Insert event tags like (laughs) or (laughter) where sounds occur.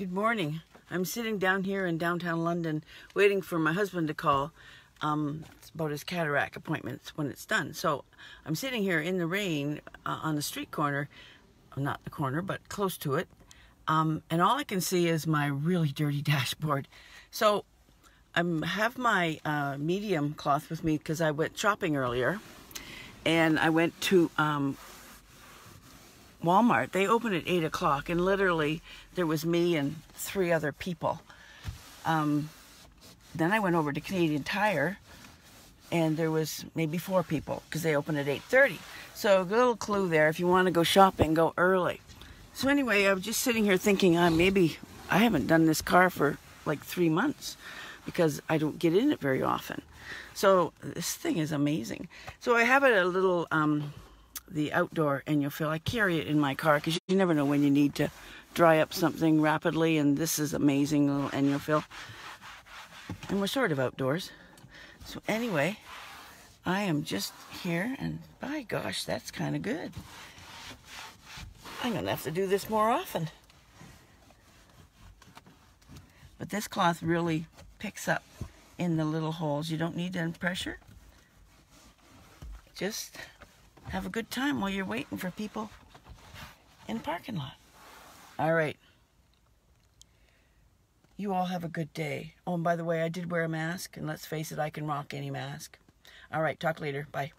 Good morning. I'm sitting down here in downtown London waiting for my husband to call um, about his cataract appointments when it's done. So I'm sitting here in the rain uh, on the street corner, not the corner, but close to it. Um, and all I can see is my really dirty (laughs) dashboard. So I have my uh, medium cloth with me because I went shopping earlier. And I went to um, Walmart. They open at 8 o'clock, and literally there was me and three other people. Um, then I went over to Canadian Tire, and there was maybe four people because they open at 8.30. So a little clue there, if you want to go shopping, go early. So anyway, I was just sitting here thinking, uh, maybe I haven't done this car for like three months because I don't get in it very often. So this thing is amazing. So I have a little um, the outdoor Anofil. I carry it in my car because you never know when you need to dry up something rapidly. And this is amazing little Anofil. And we're sort of outdoors. So anyway, I am just here and by gosh, that's kind of good. I'm to have to do this more often. But this cloth really picks up in the little holes. You don't need to pressure. Just have a good time while you're waiting for people in the parking lot. All right. You all have a good day. Oh, and by the way, I did wear a mask, and let's face it, I can rock any mask. All right, talk later. Bye.